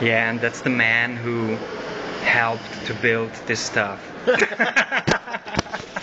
Yeah, and that's the man who helped to build this stuff.